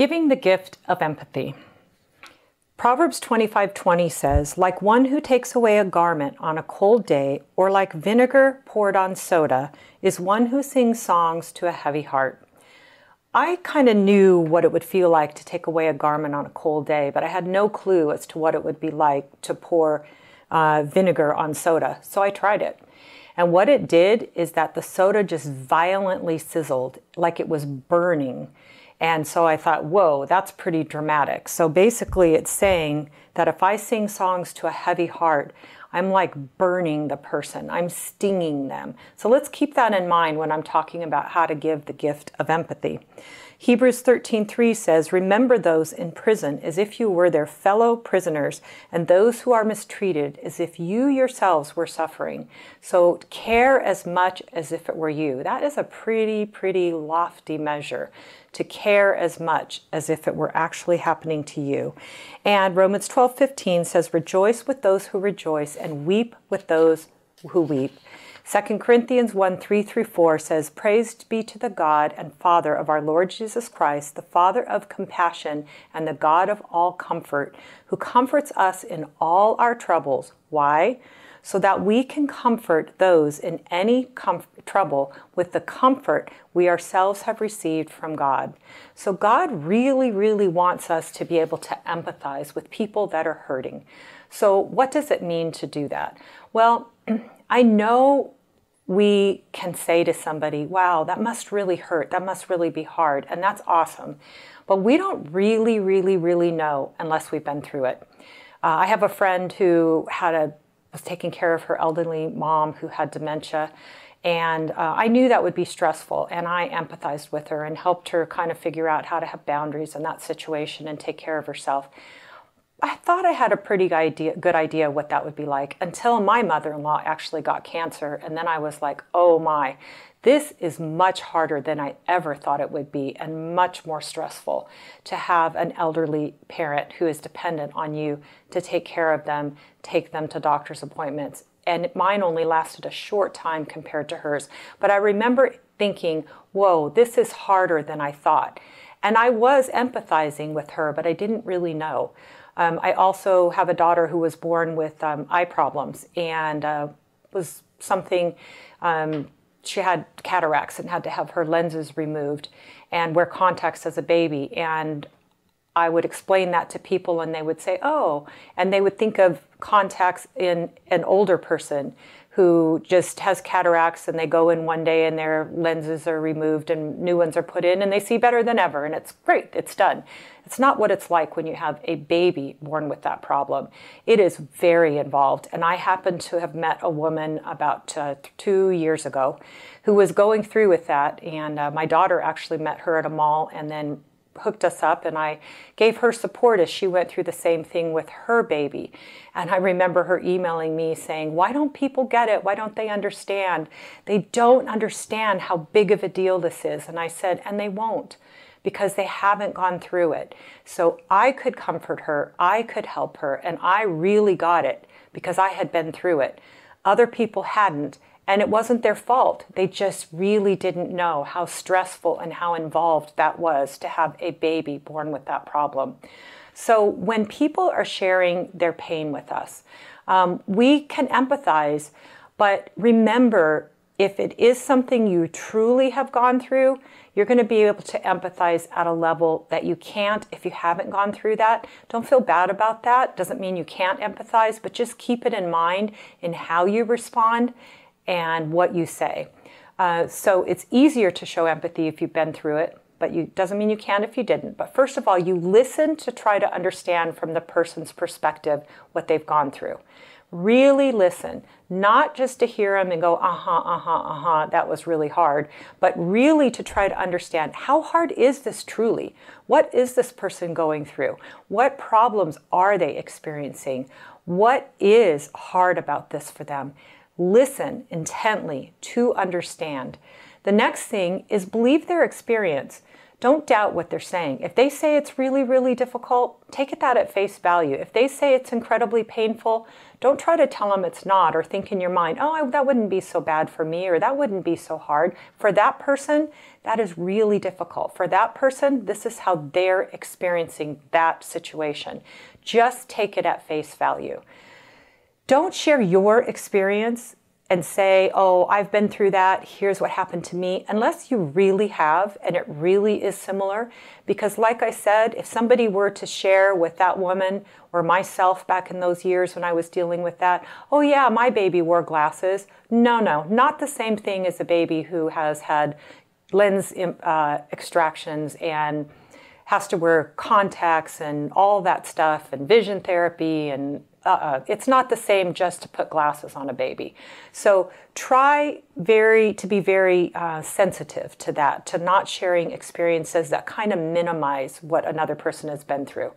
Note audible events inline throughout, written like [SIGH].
Giving the gift of empathy. Proverbs 25:20 says, "Like one who takes away a garment on a cold day, or like vinegar poured on soda, is one who sings songs to a heavy heart." I kind of knew what it would feel like to take away a garment on a cold day, but I had no clue as to what it would be like to pour uh, vinegar on soda. So I tried it. And what it did is that the soda just violently sizzled, like it was burning. And so I thought, whoa, that's pretty dramatic. So basically, it's saying that if I sing songs to a heavy heart, I'm like burning the person, I'm stinging them. So let's keep that in mind when I'm talking about how to give the gift of empathy. Hebrews 13:3 says, "Remember those in prison as if you were their fellow prisoners, and those who are mistreated as if you yourselves were suffering. So care as much as if it were you." That is a pretty pretty lofty measure to care as much as if it were actually happening to you. And Romans 12:15 says, "Rejoice with those who rejoice and weep with those who weep." 2 Corinthians 1 3 through 4 says, Praised be to the God and Father of our Lord Jesus Christ, the Father of compassion and the God of all comfort, who comforts us in all our troubles. Why? So that we can comfort those in any com- trouble with the comfort we ourselves have received from God. So, God really, really wants us to be able to empathize with people that are hurting. So, what does it mean to do that? Well, [CLEARS THROAT] I know we can say to somebody, wow, that must really hurt. That must really be hard. And that's awesome. But we don't really, really, really know unless we've been through it. Uh, I have a friend who had a was taking care of her elderly mom who had dementia. And uh, I knew that would be stressful, and I empathized with her and helped her kind of figure out how to have boundaries in that situation and take care of herself. I thought I had a pretty idea, good idea what that would be like until my mother in law actually got cancer. And then I was like, oh my, this is much harder than I ever thought it would be and much more stressful to have an elderly parent who is dependent on you to take care of them, take them to doctor's appointments. And mine only lasted a short time compared to hers. But I remember thinking, whoa, this is harder than I thought. And I was empathizing with her, but I didn't really know. Um, I also have a daughter who was born with um, eye problems and uh, was something, um, she had cataracts and had to have her lenses removed and wear contacts as a baby. And I would explain that to people and they would say, oh, and they would think of contacts in an older person who just has cataracts and they go in one day and their lenses are removed and new ones are put in and they see better than ever and it's great, it's done. It's not what it's like when you have a baby born with that problem. It is very involved. And I happened to have met a woman about uh, two years ago who was going through with that. And uh, my daughter actually met her at a mall and then hooked us up and I gave her support as she went through the same thing with her baby. And I remember her emailing me saying, Why don't people get it? Why don't they understand? They don't understand how big of a deal this is. And I said, And they won't because they haven't gone through it. So I could comfort her, I could help her, and I really got it because I had been through it. Other people hadn't. And it wasn't their fault. They just really didn't know how stressful and how involved that was to have a baby born with that problem. So when people are sharing their pain with us, um, we can empathize, but remember if it is something you truly have gone through, you're going to be able to empathize at a level that you can't if you haven't gone through that. Don't feel bad about that. Doesn't mean you can't empathize, but just keep it in mind in how you respond and what you say. Uh, so it's easier to show empathy if you've been through it, but you doesn't mean you can if you didn't. But first of all, you listen to try to understand from the person's perspective what they've gone through. Really listen, not just to hear them and go, uh huh, uh huh, uh huh, that was really hard, but really to try to understand how hard is this truly? What is this person going through? What problems are they experiencing? What is hard about this for them? Listen intently to understand. The next thing is believe their experience. don't doubt what they're saying. If they say it's really, really difficult, take it that at face value. If they say it's incredibly painful, don't try to tell them it's not or think in your mind, oh, that wouldn't be so bad for me or that wouldn't be so hard. For that person, that is really difficult. For that person, this is how they're experiencing that situation. Just take it at face value. Don't share your experience and say, oh, I've been through that, here's what happened to me, unless you really have and it really is similar. Because, like I said, if somebody were to share with that woman or myself back in those years when I was dealing with that, oh, yeah, my baby wore glasses. No, no, not the same thing as a baby who has had lens uh, extractions and has to wear contacts and all that stuff and vision therapy and uh, it's not the same just to put glasses on a baby. So try very to be very uh, sensitive to that, to not sharing experiences that kind of minimize what another person has been through.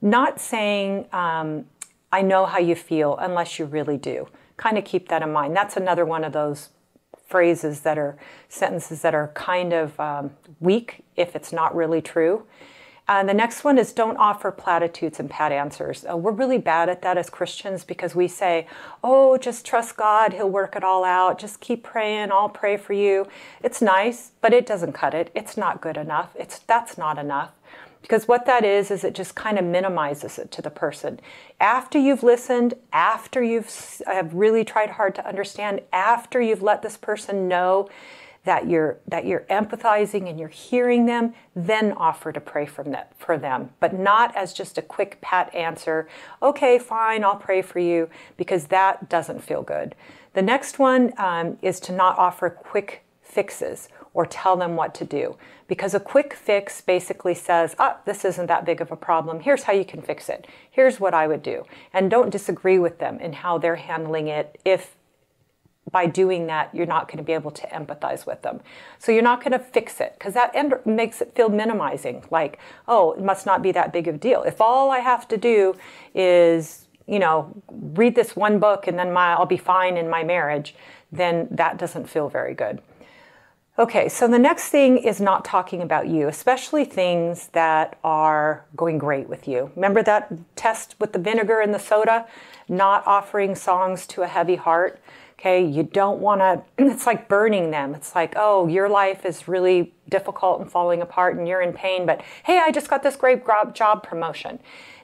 Not saying um, I know how you feel unless you really do. Kind of keep that in mind. That's another one of those phrases that are sentences that are kind of um, weak if it's not really true. And the next one is don't offer platitudes and pat answers. Uh, we're really bad at that as Christians because we say, oh, just trust God, He'll work it all out. Just keep praying, I'll pray for you. It's nice, but it doesn't cut it. It's not good enough. It's that's not enough. Because what that is, is it just kind of minimizes it to the person. After you've listened, after you've have really tried hard to understand, after you've let this person know that you're that you're empathizing and you're hearing them then offer to pray from that for them. But not as just a quick pat answer okay fine i'll pray for you because that doesn't feel good. The next one um, is to not offer quick fixes or tell them what to do. Because a quick fix basically says oh this isn't that big of a problem. Here's how you can fix it. Here's what i would do. And don't disagree with them in how they're handling it if by doing that, you're not going to be able to empathize with them. So you're not going to fix it because that end- makes it feel minimizing. Like, oh, it must not be that big of a deal. If all I have to do is, you know, read this one book and then my, I'll be fine in my marriage, then that doesn't feel very good. Okay, so the next thing is not talking about you, especially things that are going great with you. Remember that test with the vinegar and the soda? Not offering songs to a heavy heart. Okay, you don't want [CLEARS THROAT] to, it's like burning them. It's like, oh, your life is really difficult and falling apart and you're in pain, but hey, I just got this great job promotion.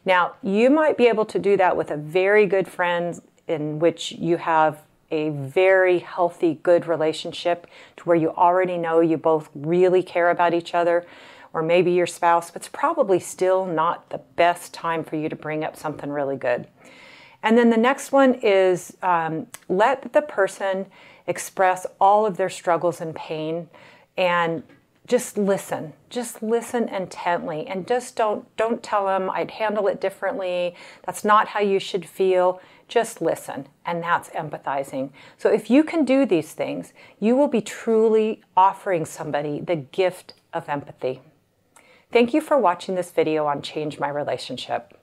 Now, you might be able to do that with a very good friend in which you have a very healthy, good relationship to where you already know you both really care about each other, or maybe your spouse, but it's probably still not the best time for you to bring up something really good. And then the next one is um, let the person express all of their struggles and pain and just listen just listen intently and just don't don't tell them i'd handle it differently. That's not how you should feel. Just listen and that's empathizing. So if you can do these things you will be truly offering somebody the gift of empathy. Thank you for watching this video on change my relationship